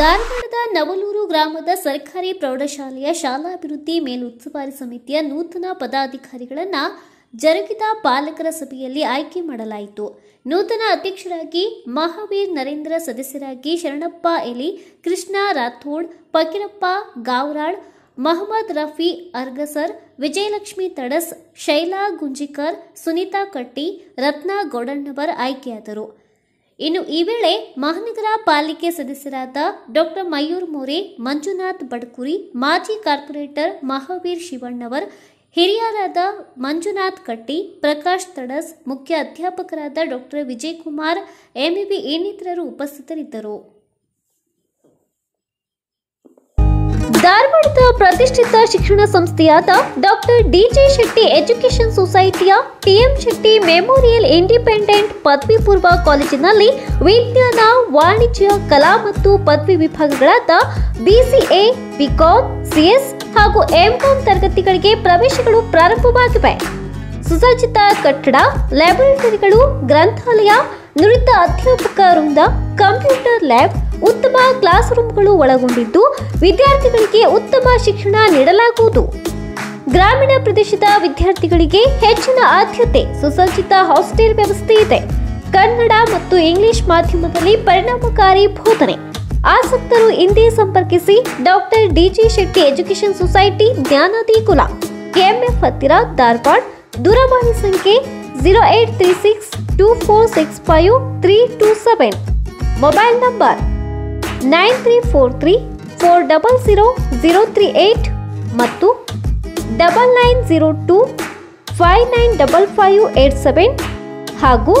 ನವಲೂರು ಗ್ರಾಮದ ಸರ್ಕಾರಿ ಪ್ರೌಢಶಾಲೆಯ ಶಾಲಾಭಿವೃದ್ಧಿ ಮೇಲುಸ್ತುವಾರಿ ಸಮಿತಿಯ ನೂತನ ಪದಾಧಿಕಾರಿಗಳನ್ನು ಜರುಗಿದ ಪಾಲಕರ ಸಭೆಯಲ್ಲಿ ಆಯ್ಕೆ ಮಾಡಲಾಯಿತು. ನೂತನ ಅಧ್ಯಕ್ಷರಾಗಿ ಮಹಾವೀರ್ ನರೇಂದ್ರ, ಸದಸ್ಯರಾಗಿ ಶರಣಪ್ಪ ಎಲಿ, ಕೃಷ್ಣ ರಾಥೋಡ್, ಫಕೀರಪ್ಪ ಗಾವ್ರಾಳ್, ಮಹಮ್ಮದ್ ರಫಿ ಅರ್ಗಸರ್, ವಿಜಯಲಕ್ಷ್ಮಿ ತಡಸ್, ಶೈಲಾ ಗುಂಜಿಕರ್, ಸುನೀತಾ ಕಟ್ಟಿ, ರತ್ನ ಗೌಡಣ್ಣವರ್ ಆಯ್ಕೆಯಾದರು. ಇನ್ನು ಈ ವೇಳೆ ಮಹಾನಗರ ಪಾಲಿಕೆ ಸದಸ್ಯರಾದ ಡಾಕ್ಟರ್ ಮಯೂರ್ ಮೋರೆ, ಮಂಜುನಾಥ್ ಬಡ್ಕುರಿ, ಮಾಜಿ ಕಾರ್ಪೊರೇಟರ್ ಮಹಾವೀರ್ ಶಿವಣ್ಣವರ್, ಹಿರಿಯರಾದ ಮಂಜುನಾಥ್ ಕಟ್ಟಿ, ಪ್ರಕಾಶ್ ತಡಸ್, ಮುಖ್ಯ ಅಧ್ಯಾಪಕರಾದ ಡಾಕ್ಟರ್ ವಿಜಯಕುಮಾರ್ ಎಂಇಬಿ ಇನ್ನಿತರರು ಉಪಸ್ಥಿತರಿದ್ದರು. ಧಾರವಾಡದ ಪ್ರತಿಷ್ಠಿತ ಶಿಕ್ಷಣ ಸಂಸ್ಥೆಯಾದ ಡಾಕ್ಟರ್ ಡಿಜೆ ಶೆಟ್ಟಿ ಎಜುಕೇಷನ್ ಸೊಸೈಟಿಯ ಟಿಎಂ ಶೆಟ್ಟಿ ಮೆಮೋರಿಯಲ್ ಇಂಡಿಪೆಂಡೆಂಟ್ ಪದವಿ ಪೂರ್ವ ಕಾಲೇಜಿನಲ್ಲಿ ವಿಜ್ಞಾನ, ವಾಣಿಜ್ಯ, ಕಲಾ ಮತ್ತು ಪದವಿ ವಿಭಾಗಗಳಾದ ಬಿಸಿಎ ಬಿಕಾಂ ಸಿಎಸ್ ಹಾಗೂ ಎಂಕಾಂ ತರಗತಿಗಳಿಗೆ ಪ್ರವೇಶಗಳು ಪ್ರಾರಂಭವಾಗಿವೆ. ಸುಸಜ್ಜಿತ ಕಟ್ಟಡ ಲ್ಯಾಬೊರೇಟರಿಗಳು ಗ್ರಂಥಾಲಯ, ನುರಿತ ಅಧ್ಯಾಪಕ ವೃಂದ ಕಂಪ್ಯೂಟರ್ ಲ್ಯಾಬ್ ಉತ್ತಮ ಕ್ಲಾಸ್ ರೂಮ್ಗಳು ಒಳಗೊಂಡಿದ್ದು ವಿದ್ಯಾರ್ಥಿಗಳಿಗೆ ಉತ್ತಮ ಶಿಕ್ಷಣ ನೀಡಲಾಗುವುದು. ಗ್ರಾಮೀಣ ಪ್ರದೇಶದ ವಿದ್ಯಾರ್ಥಿಗಳಿಗೆ ಹೆಚ್ಚಿನ ಆದ್ಯತೆ, ಸುಸಜ್ಜಿತ ಹಾಸ್ಟೆಲ್ ವ್ಯವಸ್ಥೆ ಇದೆ. ಕನ್ನಡ ಮತ್ತು ಇಂಗ್ಲಿಷ್ ಮಾಧ್ಯಮದಲ್ಲಿ ಪರಿಣಾಮಕಾರಿ ಬೋಧನೆ. ಆಸಕ್ತರು ಇಂದೇ ಸಂಪರ್ಕಿಸಿ doctor D G Shetty education society ಜ್ಞಾನದಿ ಕುಲ ಕೆಎಂಎಫ್ ಹತ್ತಿರ ಧಾರವಾಡ. ದೂರವಾಣಿ ಸಂಖ್ಯೆ zero eight three six two four six five three two seven. Mobile number nine three four three four double zero zero three eight ಮತ್ತು double nine zero two five nine double five eight seven ಹಾಗೂ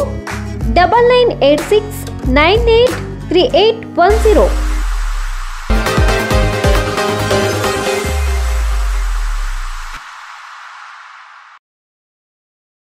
double nine eight six nine eight three eight one zero